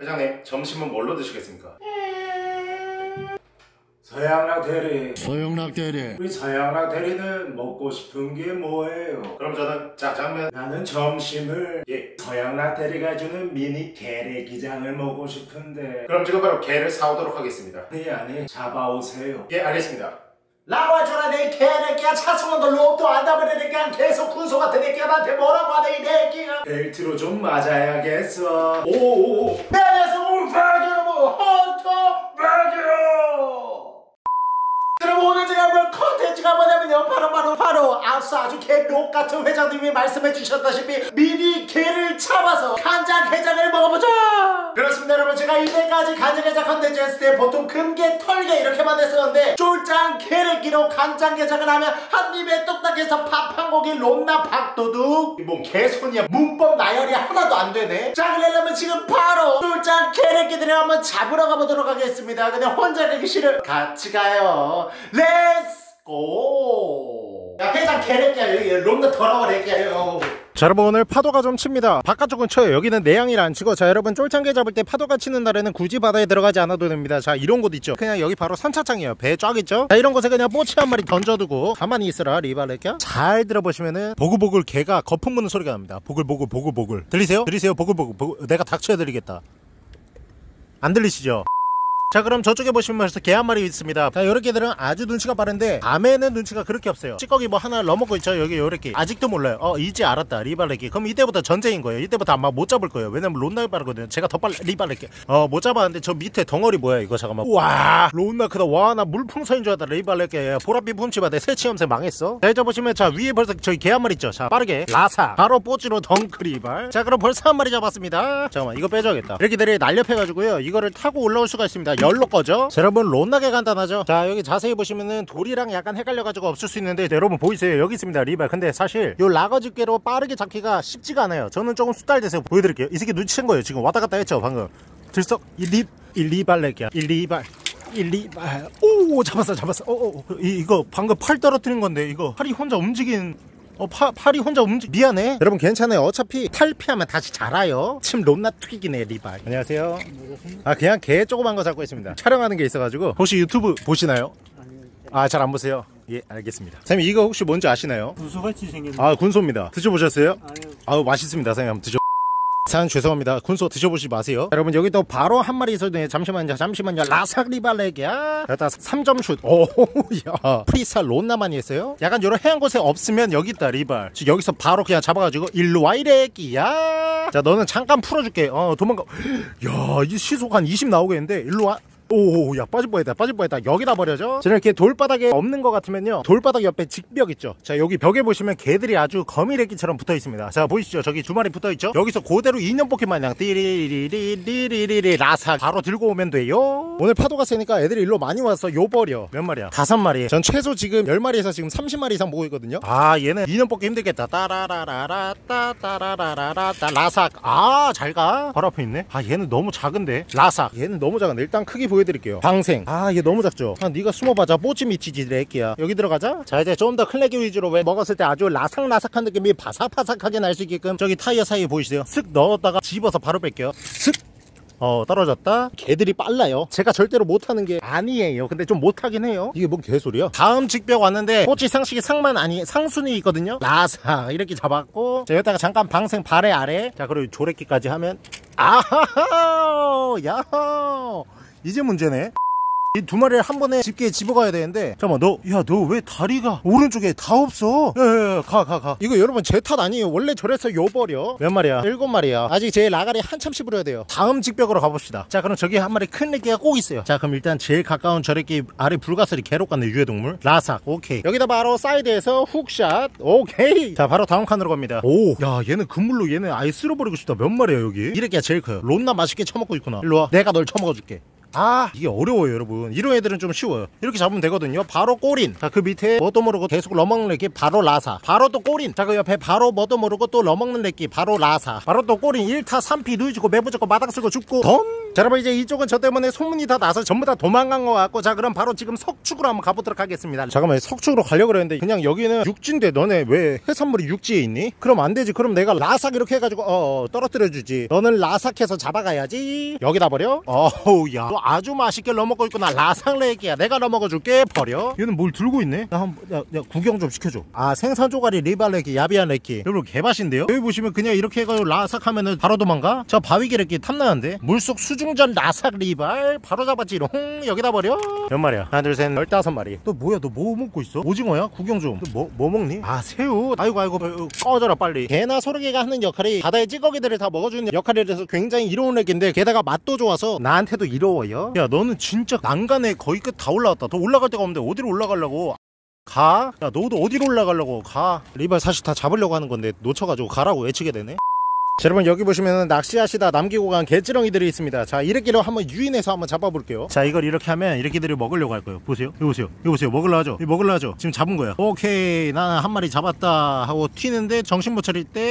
회장님 점심은 뭘로 드시겠습니까? 서양락 대리. 소영락 대리. 우리 서양락 대리는 먹고 싶은 게 뭐예요? 그럼 저는 짜장면. 나는 점심을 예 서양락 대리가 주는 미니 게레기장을 먹고 싶은데. 그럼 지금 바로 게를 사오도록 하겠습니다. 아니 아니 잡아오세요. 예 알겠습니다. 나와줘라 내 개새끼야. 차승원도 롭도 안 담으려 니까 계속 군소 같은 애끼가 나한테 뭐라고 하네 이 내끼가 벨트로 좀 맞아야겠어. 오오오. 내 녀석 울파 여러분 헌터 맞아요 여러분 오늘 제가 컨텐츠가 뭐냐면요. 바로 바로 바로 앞서 아주 개록 같은 회장님이 말씀해 주셨다시피 미니 게를 잡아서 간장게장을 먹어보자! 그렇습니다 여러분. 제가 이때까지 간장게장 컨텐츠 했을 때 보통 금게 털게 이렇게만 했었는데 쫄짱 게래끼로 간장게장을 하면 한 입에 뚝딱해서 밥 한 공기 롬나 밥도둑. 뭔 개소리야. 문법 나열이 하나도 안 되네. 자 그러려면 지금 바로 쫄짱 게래끼들을 한번 잡으러 가보도록 하겠습니다. 근데 혼자 가기 싫어 같이 가요. Let's go! 야 회장 개새끼야 여기 롬나 더러워 새끼야 자 여러분 오늘 파도가 좀 칩니다. 바깥쪽은 쳐요. 여기는 내양이라 안 치고. 자 여러분 쫄창게 잡을 때 파도가 치는 날에는 굳이 바다에 들어가지 않아도 됩니다. 자 이런 곳 있죠? 그냥 여기 바로 선차장이에요. 배 쫙 있죠? 자 이런 곳에 그냥 뽀치 한 마리 던져두고 가만히 있으라 리발레끼야 잘 들어보시면은 보글보글 개가 거품 무는 소리가 납니다. 보글보글 보글보글. 들리세요? 들리세요? 보글보글 보글. 내가 닥쳐야 드리겠다. 안 들리시죠? 자 그럼 저쪽에 보시면 벌써 개 한 마리 있습니다. 자 요렇게 들은 아주 눈치가 빠른데 밤에는 눈치가 그렇게 없어요. 찌꺼기 뭐 하나 넣어먹고 있죠 여기 요렇게. 아직도 몰라요. 어 이제 알았다 리발레기. 그럼 이때부터 전쟁인 거예요. 이때부터 아마 못 잡을 거예요. 왜냐면 론나게 빠르거든요. 제가 더 빨리 리발레기. 어못 잡았는데 저 밑에 덩어리 뭐야 이거 잠깐만. 와 론나 크다. 와 나 물풍선인 줄 알았다 리발레기. 보랏빛 훔치바 내 새치염새 망했어. 자 이제 보시면 자 위에 벌써 저기 개한 마리 있죠? 자 빠르게. 라사. 바로 뽀찌로 덩크리발. 자 그럼 벌써 한 마리 잡았습니다. 잠깐만 이거 빼줘야겠다. 이렇게 들이 날렵해가지고요 이거를 타고 올라올 수가 있습니다 열로 거죠 자, 여러분 론나게 간단하죠. 자 여기 자세히 보시면은 돌이랑 약간 헷갈려가지고 없을 수 있는데 여러분 보이세요? 여기 있습니다 리발. 근데 사실 요 라거 집게로 빠르게 잡기가 쉽지가 않아요. 저는 조금 수달돼서 보여드릴게요. 이 새끼 눈치챈 거예요 지금. 왔다 갔다 했죠 방금. 들썩. 이리 일리발레기야. 일리발. 일리발. 오 잡았어 잡았어. 오, 오. 이, 이거 방금 팔 떨어뜨린 건데 이거 팔이 혼자 움직인 어, 파, 팔이 혼자 움직, 미안해. 여러분 괜찮아요. 어차피 탈피하면 다시 자라요. 침 롬나 튀기네, 리발. 안녕하세요. 아, 그냥 개 조그만 거 잡고 있습니다. 촬영하는 게 있어가지고. 혹시 유튜브 보시나요? 아, 잘 안 보세요. 예, 알겠습니다. 선생님, 이거 혹시 뭔지 아시나요? 군소같이 생겼는데 아, 군소입니다. 드셔보셨어요? 아유 아우, 맛있습니다. 선생님, 한번 드셔. 산 죄송합니다. 군소 드셔보지 마세요. 자, 여러분 여기 또 바로 한 마리 있어도 잠시만요. 잠시만요. 라삭 리발레기야. 일단 3점 슛. 오, 야. 프리스탈 론나만이 했어요. 약간 이런 해안 곳에 없으면 여기 있다 리발. 지금 여기서 바로 그냥 잡아가지고 일로 와 이래기야. 자, 너는 잠깐 풀어줄게. 어, 도망가. 야, 이 시속 한 20 나오겠는데 일로 와. 오, 야, 빠질 뻔했다, 빠질 뻔했다. 여기다 버려져? 저는 이렇게 돌바닥에 없는 것 같으면요. 돌바닥 옆에 직벽 있죠? 자, 여기 벽에 보시면 개들이 아주 거미래기처럼 붙어 있습니다. 자, 보이시죠? 저기 두 마리 붙어 있죠? 여기서 그대로 인형 포켓 마냥 띠리리리리리리리 라사 바로 들고 오면 돼요. 오늘 파도가 세니까 애들이 일로 많이 와서 요 버려. 몇 마리야? 다섯 마리. 전 최소 지금 열 마리에서 지금 30마리 이상 보고 있거든요. 아, 얘는 인형 뽑기 힘들겠다. 따라라라라, 따따라라라라, 따 라삭. 아, 잘 가. 바로 앞에 있네. 아, 얘는 너무 작은데. 라삭. 얘는 너무 작은데. 일단 크기 보여 드릴게요. 방생. 아, 얘 너무 작죠? 아, 네가 숨어봐자. 뽀찌 미치지, 래끼야. 여기 들어가자. 자, 이제 좀 더 클레기 위주로 왜 먹었을 때 아주 라삭라삭한 느낌이 바삭바삭하게 날 수 있게끔 저기 타이어 사이에 보이시죠? 슥 넣었다가 집어서 바로 뺄게요. 슥! 어 떨어졌다 개들이 빨라요 제가 절대로 못하는 게 아니에요 근데 좀 못하긴 해요 이게 뭔 개소리야 다음 직벽 왔는데 꼬치 상식이 상만 아니 상순이 있거든요 라사 이렇게 잡았고 자 여기다가 잠깐 방생 발에 아래 자 그리고 조래끼까지 하면 아하하 야호 이제 문제네. 이 두 마리를 한 번에 집게에 집어가야 되는데. 잠깐만 너 야 너 왜 다리가 오른쪽에 다 없어? 야야야 가가 가. 이거 여러분 제 탓 아니에요. 원래 저래서 요버려. 몇 마리야? 일곱 마리야. 아직 제 라가리 한참 씹으려야 돼요. 다음 직벽으로 가봅시다. 자 그럼 저기 한 마리 큰 애기가 꼭 있어요. 자 그럼 일단 제일 가까운 저래끼 아래 불가사리 개록 같네 유해동물. 라삭. 오케이. 여기다 바로 사이드에서 hook shot. 오케이. 자 바로 다음 칸으로 갑니다. 오 야 얘는 그물로 얘는 아예 쓸어버리고 싶다. 몇 마리야 여기? 이래끼가 제일 커요. 론나 맛있게 처먹고 있구나. 일로와. 내가 널 처먹어줄게 아 이게 어려워요 여러분. 이런 애들은 좀 쉬워요. 이렇게 잡으면 되거든요. 바로 꼬린. 자 그 밑에 뭣도 모르고 계속 러먹는 렉기 바로 라사. 바로 또 꼬린. 자 그 옆에 바로 뭣도 모르고 또 러먹는 렉기 바로 라사. 바로 또 꼬린. 1타 3피 누이주고 매부 잡고 마당 쓰고 죽고. 던자 여러분 이제 이쪽은 저 때문에 소문이 다 나서 전부 다 도망간 것 같고. 자 그럼 바로 지금 석축으로 한번 가보도록 하겠습니다. 잠깐만 석축으로 가려고 그랬는데 그냥 여기는 육지인데 너네 왜 해산물이 육지에 있니? 그럼 안 되지. 그럼 내가 라삭 이렇게 해가지고 어, 어 떨어뜨려 주지. 너는 라삭해서 잡아가야지. 여기다 버려? 어우 야너 아주 맛있게 넣어먹고 있구나. 라삭 레기야. 내가 넣어먹어줄게. 버려. 얘는 뭘 들고 있네? 야, 한, 야, 야 구경 좀 시켜줘. 아 생선 조가리 리발 레기 야비한 레기. 여러분 개맛인데요? 여기 보시면 그냥 이렇게 해가지고 라삭 하면은 바로 도망가? 저 바위개 레기 탐나는데? 물속 수중전 라삭 리발. 바로 잡았지롱 여기다 버려. 몇 마리야? 하나 둘셋 열다섯 마리. 또 뭐야? 너 뭐 먹고 있어? 오징어야? 구경 좀. 뭐 뭐 먹니? 아 새우. 아이고 아이고. 어, 꺼져라 빨리. 개나 소르개가 하는 역할이 바다의 찌꺼기들을 다 먹어주는 역할이라서 굉장히 이로운 애기인데 게다가 맛도 좋아서 나한테도 이로워 요? 야 너는 진짜 난간에 거의 끝 다 올라왔다. 더 올라갈 데가 없는데 어디로 올라가려고? 가? 야 너도 어디로 올라가려고? 가. 리발 사실 다 잡으려고 하는 건데 놓쳐가지고 가라고 외치게 되네. 자, 여러분 여기 보시면 낚시하시다 남기고 간 갯지렁이들이 있습니다. 자 이렇게로 한번 유인해서 한번 잡아볼게요. 자 이걸 이렇게 하면 이렇게들을 먹으려고 할 거예요. 보세요. 이거 보세요. 이거 보세요. 먹으려 하죠. 이거 먹으려 하죠. 지금 잡은 거야 오케이. 나는 한 마리 잡았다 하고 튀는데 정신 못 차릴 때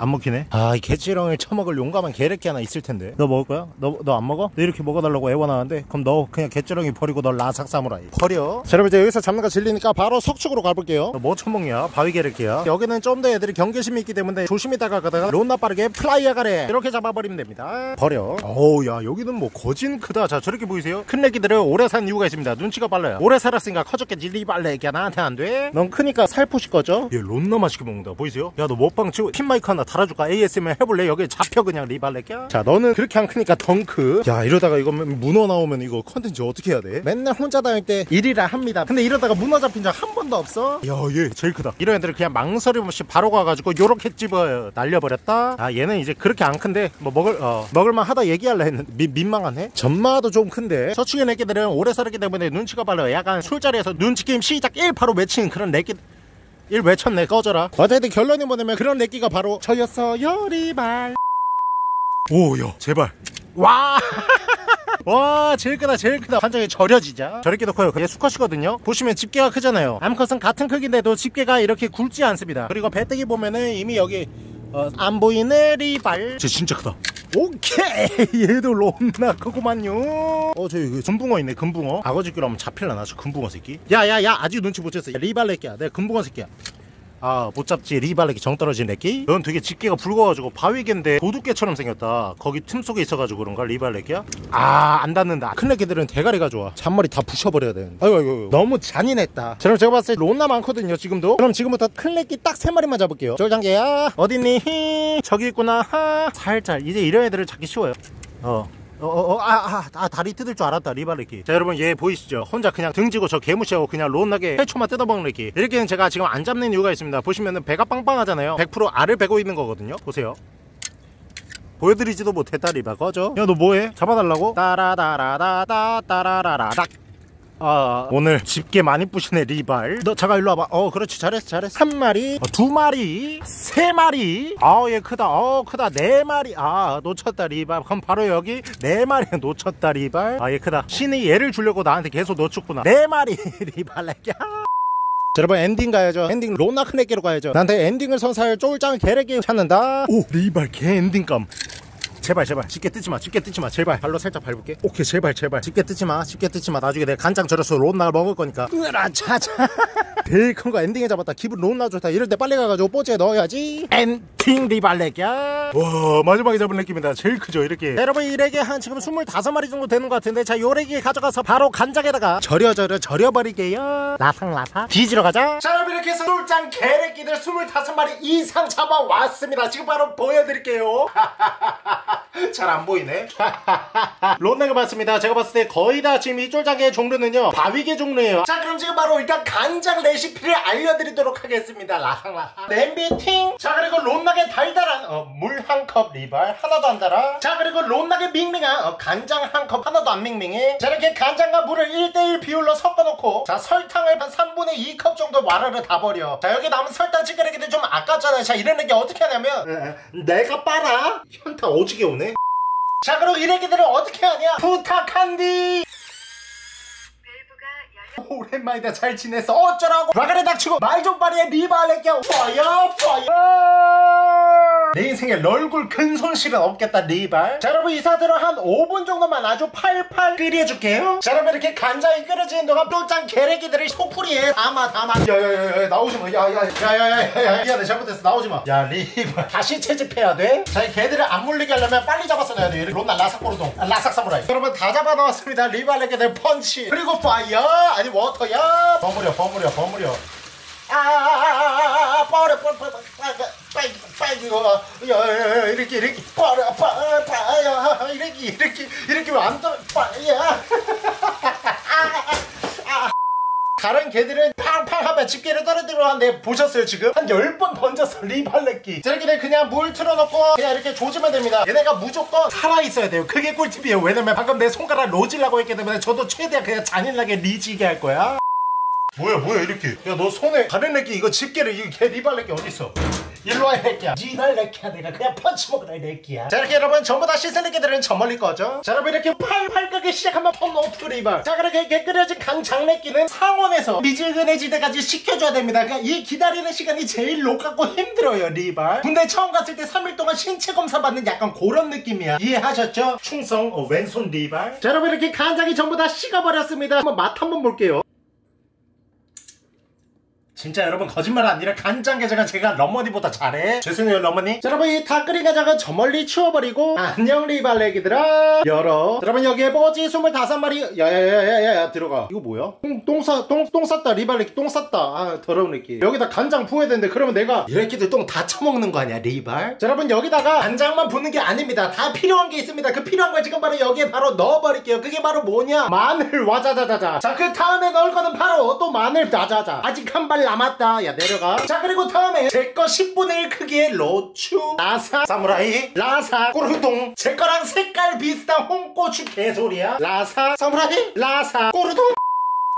안 먹히네? 아 이 갯지렁이를 처먹을 용감한 개래끼 하나 있을 텐데. 너 먹을 거야? 너 너 안 먹어? 너 이렇게 먹어달라고 애원하는데? 그럼 너 그냥 갯지렁이 버리고 너 라삭 사무라이 버려. 자 여러분 이제 여기서 잡는 거 질리니까 바로 석축으로 가볼게요. 너 뭐 처먹냐? 바위 개래끼야. 여기는 좀 더 애들이 경계심이 있기 때문에 조심히 다가가다가 론나 빠르게 플라이어 가래. 이렇게 잡아버리면 됩니다. 버려. 어우 야 여기는 뭐 거진 크다. 자 저렇게 보이세요? 큰 애기들은 오래 산 이유가 있습니다. 눈치가 빨라요. 오래 살았으니까 커졌겠지 리발레 애기야 나한테 안돼? 넌 크니까 살포시 꺼져 얘 론나 맛있게 먹는다. 보이세요? 야 너 먹방 치고 핀마이크 하나 달아줄까? ASMR 해볼래? 여기 잡혀 그냥 리발레끼야 자 너는 그렇게 안 크니까 덩크. 야 이러다가 이거 문어 나오면 이거 컨텐츠 어떻게 해야 돼? 맨날 혼자 다닐 때 일이라 합니다. 근데 이러다가 문어 잡힌 적 한 번도 없어? 야얘 제일 크다. 이런 애들은 그냥 망설임 없이 바로 가가지고 요렇게 집어 날려버렸다? 아 얘는 이제 그렇게 안 큰데 뭐 먹을 어. 먹을만 하다 얘기할라 했는데 미, 민망하네? 전마도 좀 큰데. 석축의 애기들은 오래 살았기 때문에 눈치가 빨라요. 약간 술자리에서 눈치 게임 시작 1파로 맺힌 그런 애기 일 외쳤네. 꺼져라. 어쨌든 결론이 뭐냐면 그런 내끼가 바로 저였어 요 리발. 오야 제발. 와! 와 제일 크다 제일 크다. 한정이 절여지자. 저렇게도 커요. 그게 수컷이거든요. 보시면 집게가 크잖아요. 암컷은 같은 크기인데도 집게가 이렇게 굵지 않습니다. 그리고 배때기 보면은 이미 여기 어, 안 보이네 리발. 쟤 진짜 크다 오케이. 얘도 롬나 크구만요. 어 저기 금붕어 있네 금붕어. 아거지끼로 하면 잡힐라나 저 금붕어 새끼? 야야야 아직 눈치 못 챘어. 리발레 끼야. 내가 금붕어 새끼야 아 못 잡지. 리발레기 정 떨어진 애기 넌 되게 집게가 붉어가지고 바위개인데 도둑개처럼 생겼다. 거기 틈 속에 있어가지고 그런가 리발레기야? 아안 닿는다. 큰 애기들은 대가리가 좋아. 잔머리 다 부셔버려야 돼 아이고 아이고 너무 잔인했다. 자 그럼 제가 봤을 때 론나 많거든요 지금도. 그럼 지금부터 큰 애기 딱 세 마리만 잡을게요. 쫄장개야. 어딨니? 히 저기 있구나. 하. 살짝. 이제 이런 애들을 잡기 쉬워요. 어 어어 아 아, 아, 다리 뜯을 줄 알았다 리발레기 자 여러분 얘 보이시죠? 혼자 그냥 등지고 저 개무시하고 그냥 론나게 해초만 뜯어먹는 레기 이렇게는 제가 지금 안 잡는 이유가 있습니다. 보시면은 배가 빵빵하잖아요. 100% 알을 베고 있는 거거든요. 보세요. 보여드리지도 못했다 리바 꺼져 야 너 뭐해? 잡아달라고? 따라다라다다 따라라라닥 아 오늘 집게 많이 부시네 리발. 너 잠깐 일로 와봐. 어 그렇지. 잘했어 잘했어. 한 마리. 어, 두 마리. 세 마리. 아얘 크다. 어 크다. 네 마리. 아 놓쳤다 리발. 그럼 바로 여기 네 마리 놓쳤다 리발. 아 얘 크다. 신이 얘를 주려고 나한테 계속 놓쳤구나. 네 마리 리발. 야. 자, 여러분 엔딩 가야죠. 엔딩 로나 크네게로 가야죠. 나한테 엔딩을 선사할 쫄짱 게래끼 찾는다. 오 리발 개 엔딩감 제발 제발. 집게 뜯지마 집게 뜯지마. 제발. 발로 살짝 밟을게. 오케이 제발 제발. 집게 뜯지마 집게 뜯지마. 나중에 내가 간장 절여서 론나를 먹을 거니까. 으라 차차 제일 큰 거 엔딩에 잡았다. 기분 론나 좋다. 이럴 때 빨리 가가지고 뽀찌에 넣어야지. 엔딩 리발레기야. 와 마지막에 잡은 느낌이다. 제일 크죠 이렇게. 자, 여러분 이 레게 한 지금 25마리 정도 되는 것 같은데 자요 레게 가져가서 바로 간장에다가 절여 절여 절여버리게요. 라상 라상 뒤지러 가자. 자 여러분 이렇게 해서 쫄짱 게래끼들 25마리 이상 잡아왔습니다. 지금 바로 보여드릴게요 잘 안 보이네. 론네가 봤습니다. 제가 봤을 때 거의 다 지금 이 쫄짱게 종류는요 바위게 종류예요. 자 그럼 지금 바로 일단 간장 레시피를 알려드리도록 하겠습니다. 라상라상 냄비 팅. 자 그리고 론나게 달달한 어, 물 한 컵 리발 하나도 안 달아. 자 그리고 론나게 밍밍한 어, 간장 한 컵 하나도 안 밍밍해. 자 이렇게 간장과 물을 1대1 비율로 섞어놓고 자 설탕을 한 3분의 2컵 정도 와르르 다 버려. 자 여기 남은 설탕 찌끄레기들 좀 아깝잖아요. 자 이런 게 어떻게 하냐면 내가 빨아 현타 오지게 오네. 자 그럼 이래기들은 어떻게 하냐 부탁한디 오랜만이다. 잘 지냈어? 어쩌라고? 라가리 닥치고 말 좀 빠르게 리발레겨 파이어 파이어 내 인생에 럴굴 큰 손실은 없겠다 리발. 자 여러분 이 상태로 한 5분 정도만 아주 팔팔 끓여줄게요. 자 여러분 이렇게 간장이 끓여지는 동안 쫄짱 게레기들을 소쿠리에 담아 담아. 야야야야 나오지마. 야야야야야야 미안해. 잘못했어. 나오지마. 야 리발. 다시 채집해야 돼자 이 개들을 안 물리게 하려면 빨리 잡아서 넣어야 돼. 론나 라삭고르동. 아, 라삭 사무라이. 여러분 다 잡아 넣었습니다. 리발레게들 펀치. 그리고 파이어 아니 워터야! 버무려 버무려 버무려. 아, 버려, 버려, 버려, 빨리, 빨리, 이렇게, 이렇게, 버려, 버려, 이렇게, 이렇게, 이렇게 왜안 떨어, 빨리야. 다른 개들은 팡팡 하면 집게를 떨어뜨려 하는데 보셨어요 지금? 한 10번 던졌어 리발렛기. 저렇게는 그냥 물 틀어놓고 그냥 이렇게 조지면 됩니다. 얘네가 무조건 살아있어야 돼요. 그게 꿀팁이에요. 왜냐면 방금 내 손가락 로질라고 했기 때문에 저도 최대한 그냥 잔인하게 리지게 할 거야. 뭐야 뭐야 이렇게. 야 너 손에 다른 애끼 이거 집게를 이거 개 리발렛기 어딨어 일로 와이 새끼야. 리발렛기야 내가. 그냥 펀치 먹으라 이 새끼야. 자 이렇게 여러분 전부 다 씻은 애기들은 저 멀리 거죠? 자 여러분 이렇게 팔팔 끄기 시작하면 turn off 리발. 자 그렇게 이렇게 끓여진 강장래끼는 상온에서 미지근해질 때까지 식혀줘야 됩니다. 그러니까 이 기다리는 시간이 제일 녹았고 힘들어요 리발. 군대 처음 갔을 때 3일 동안 신체 검사 받는 약간 그런 느낌이야. 이해하셨죠? 충성 어, 왼손 리발. 자 여러분 이렇게 간장이 전부 다 식어버렸습니다. 한번 맛 한번 볼게요 진짜 여러분 거짓말 아니라 간장게장은 제가 러머니보다 잘해. 죄송해요 러머니. 자, 여러분 이 다 끓인 게장은 저 멀리 치워버리고 안녕 리발레기들아. 열어. 여러분 여기에 뽀지? 25마리. 야야야야야 들어가. 이거 뭐야? 똥, 똥, 싸, 똥, 똥 쌌다 리발레기 똥 쌌다. 아 더러운 애기 여기다 간장 부어야 되는데 그러면 내가 이 새끼들 똥 다 처먹는 거 아니야 리발? 자 여러분 여기다가 간장만 부는 게 아닙니다. 다 필요한 게 있습니다. 그 필요한 걸 지금 바로 여기에 바로 넣어버릴게요. 그게 바로 뭐냐? 마늘. 와자자자자. 자 그 다음에 넣을 거는 바로 또 마늘. 자자자. 아직 한발 남았다. 야 내려가. 자 그리고 다음에 제 거 10분의 1 크기의 로추 라사 사무라이 라사 꼬르동 제 거랑 색깔 비슷한 홍고추 개소리야. 라사 사무라이 라사 꼬르동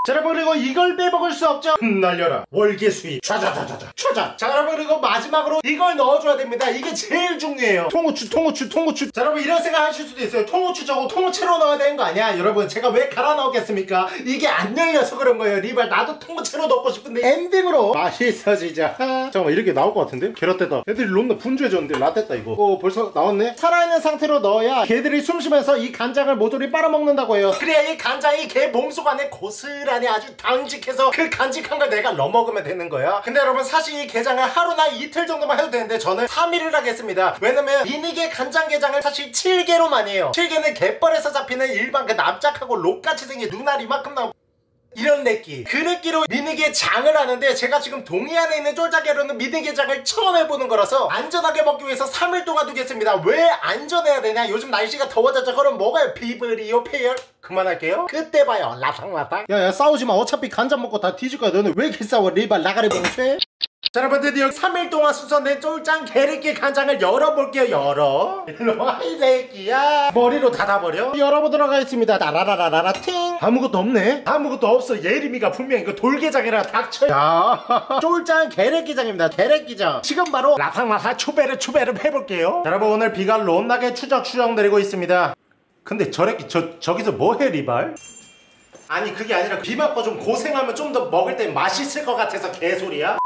자 여러분 그리고 이걸 빼먹을 수 없죠. 흩날려라. 월계 수입 좌자자자자 좌자 자 여러분 그리고 마지막으로 이걸 넣어줘야 됩니다. 이게 제일 중요해요. 통후추 통후추 통후추. 자 여러분 이런 생각 하실 수도 있어요. 통후추 저거 통후채로 넣어야 되는 거 아니야? 여러분 제가 왜 갈아 넣겠습니까? 이게 안 열려서 그런 거예요. 리발 나도 통후채로 넣고 싶은데 엔딩으로 맛있어지자. 잠깐만 이렇게 나올 것 같은데? 계란대다. 애들이 롬나 분주해졌는데 라떼다 이거. 어 벌써 나왔네? 살아있는 상태로 넣어야 개들이 숨쉬면서 이 간장을 모조리 빨아먹는다고 해요. 그래야 이 간장이 개 몸속 안에 고스란히 아주 당직해서 그 간직한 걸 내가 넣어먹으면 되는 거야 근데 여러분 사실 이 게장을 하루나 이틀 정도만 해도 되는데 저는 3일을 하겠습니다. 왜냐면 미니게 간장게장을 사실 7개로만 해요. 7개는 갯벌에서 잡히는 일반 그 납작하고 록같이 생긴 눈알 이만큼 나오고 이런 내끼 그 내끼로 미니게 장을 하는데 제가 지금 동해 안에 있는 쫄자개로는 미니게 장을 처음 해보는 거라서 안전하게 먹기 위해서 3일 동안 두겠습니다. 왜 안전해야 되냐? 요즘 날씨가 더워졌죠. 그럼 뭐가요? 비브리오 페열 그만할게요. 그때 봐요. 라상라상. 야야 싸우지마. 어차피 간장 먹고 다 뒤질 거야 너는 왜 이렇게 싸워? 리발 나가리 봉쇄 자 여러분 드디어 3일 동안 수선된 쫄짱 게리끼 간장을 열어볼게요 열어. 일로와 이 새끼야. 머리로 닫아버려. 열어보도록 하겠습니다. 따라라라라라 팅. 아무것도 없네. 아무것도 없어. 예림이가 분명 이거 돌게장이라 닥쳐. 야 쫄짱 게레기장입니다. 게레기장. 지금 바로 라팡라팡 추베르 추베르 해볼게요. 자, 여러분 오늘 비가 롬나게 추적추적 내리고 있습니다. 근데 저래끼 저, 저기서 뭐해 리발? 아니 그게 아니라 비 맞고 좀 고생하면 좀 더 먹을 때 맛있을 것 같아서 개소리야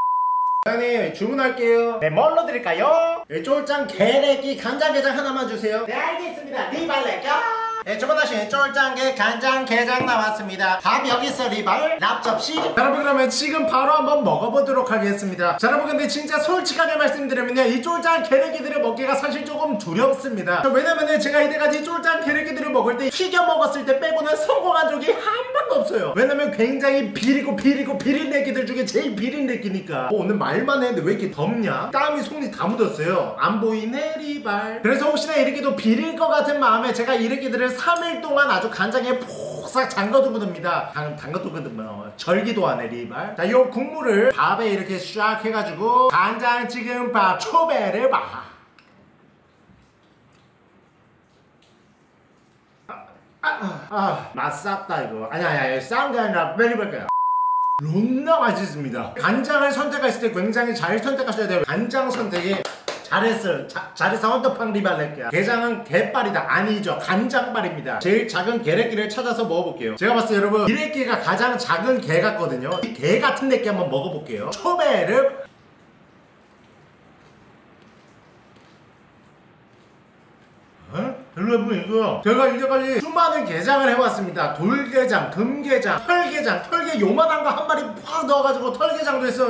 사장님 주문할게요. 네 뭘로 드릴까요? 네, 쫄짱 게레기 간장게장 하나만 주세요. 네 알겠습니다. 리발레까 네 주문하신 쫄짱게 간장 게장 나왔습니다. 밥 여기 있어 리발 납접시. 여러분 그러면 지금 바로 한번 먹어보도록 하겠습니다. 자 여러분 근데 진짜 솔직하게 말씀드리면요 이 쫄짱 게레기들을 먹기가 사실 조금 두렵습니다. 왜냐면은 제가 이때까지 쫄짱 게레기들을 먹을 때 튀겨 먹었을 때 빼고는 성공한 적이 한 번도 없어요. 왜냐면 굉장히 비리고 비리고 비린 애기들 중에 제일 비린 애기니까. 어, 오늘 말만 했는데 왜 이렇게 덥냐? 땀이 손이 다 묻었어요. 안 보이네 리발. 그래서 혹시나 이렇게도 비릴 것 같은 마음에 제가 이렇게들을 3일 동안 아주 간장에 폭삭 잠궈두거든니다 담궈두거든요 절기도 안해 리발 자이 국물을 밥에 이렇게 쫙 해가지고 간장 지금 밥 초배를 봐 아, 맛쌌다 이거. 아니 아니 아니 싼 게 아니라 베리베리야. 롬나 맛있습니다. 간장을 선택했을 때 굉장히 잘 선택하셔야 돼요. 간장 선택이 잘했어. 자, 잘해서 헌터팡 리발레끼야. 게장은 개빨이다. 아니죠. 간장빨입니다. 제일 작은 게레끼를 찾아서 먹어볼게요. 제가 봤을 때 여러분 이레끼가 가장 작은 게 같거든요. 이 게 같은 내끼 한번 먹어볼게요. 초베르 어? 여러분 이거. 제가 이제까지 수많은 게장을 해왔습니다. 돌게장, 금게장, 털게장 털게 요만한 거 한 마리 팍 넣어가지고 털게장도 했었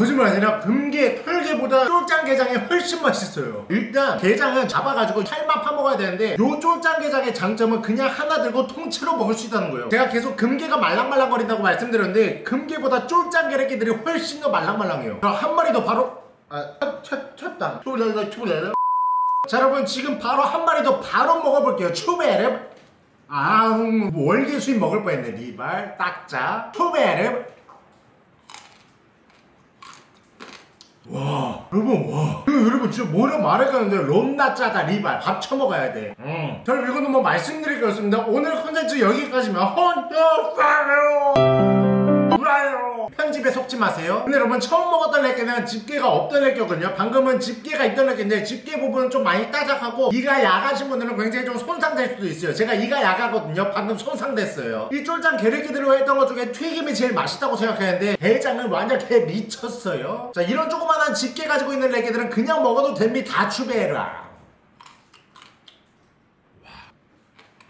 거짓말 아니라 금게, 털게보다 쫄짱게장이 훨씬 맛있어요. 일단 게장은 잡아가지고 살만 파먹어야 되는데 요 쫄짱게장의 장점은 그냥 하나 들고 통째로 먹을 수 있다는 거예요. 제가 계속 금게가 말랑말랑거린다고 말씀드렸는데 금게보다 쫄짱게레끼들이 훨씬 더 말랑말랑해요. 한 마리 더 바로 아, 첫, 첫당 초레레 초레레 자 여러분 지금 바로 한 마리 더 바로 먹어볼게요. 추베르. 아 음, 월계수잎 먹을 뻔했네 리발. 딱자. 추베르 와 여러분 와. 이거 여러분 진짜 뭐라 말할까는데 롬나 짜다 리발. 밥 처먹어야 돼. 음. 저 이거는 뭐 말씀드릴 게 없습니다. 오늘 컨텐츠 여기까지면 헌터 파요 편집에 속지 마세요. 근데 여러분 처음 먹었던 렉게는 집게가 없던 렉게거든요. 방금은 집게가 있던 렉게인데 집게 부분은 좀 많이 따작하고 이가 약하신 분들은 굉장히 좀 손상될 수도 있어요. 제가 이가 약하거든요. 방금 손상됐어요. 이 쫄짱 게르기들로 했던 것 중에 튀김이 제일 맛있다고 생각했는데 게장은 완전 개 미쳤어요. 자 이런 조그만한 집게 가지고 있는 렉게들은 그냥 먹어도 됩니다. 다 추베라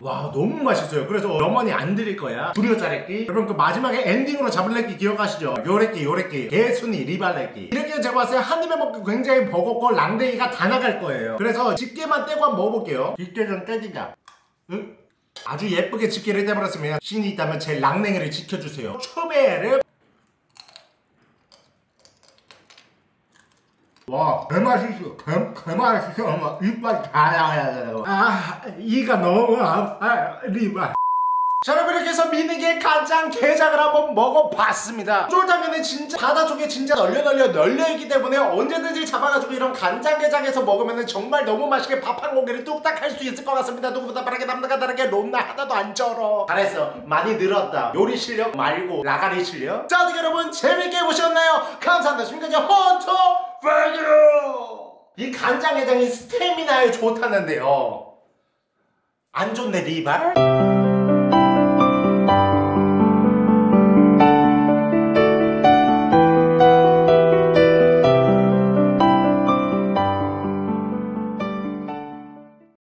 와 너무 맛있어요. 그래서 어머니 안 드릴 거야. 두리오짜레끼. 여러분 그 마지막에 엔딩으로 잡을 렉끼 기억하시죠? 요래끼 요래끼. 개순이 리발레끼. 이렇게 제가 봤을 때 한 입에 먹기 굉장히 버겁고 랑데이가 다 나갈 거예요. 그래서 집게만 떼고 한번 먹어볼게요. 집게 좀 떼지자. 응? 아주 예쁘게 집게를 떼버렸으면 신이 있다면 제 랑냉이를 지켜주세요. 초베르 와, 개맛있어. 개, 개맛있어. 엄마, 이빨 다 나와야 되고. 아, 이가 너무 아파. 리발. 자 여러분 이렇게 해서 미니게 간장 게장을 한번 먹어봤습니다 쫄장면은 진짜 바다 쪽에 진짜 널려 널려 널려있기 때문에 언제든지 잡아가지고 이런 간장 게장에서 먹으면 정말 너무 맛있게 밥 한 공기를 뚝딱 할 수 있을 것 같습니다 누구보다 빠르게 남들과 다르게 롬나 하나도 안 쩔어 잘했어 많이 늘었다 요리 실력 말고 라가리 실력 자 어떻게 여러분 재밌게 보셨나요? 감사합니다 지금까지 헌터퐝이어 이 간장게장이 스태미나에 좋다는데요. 안 좋네 리발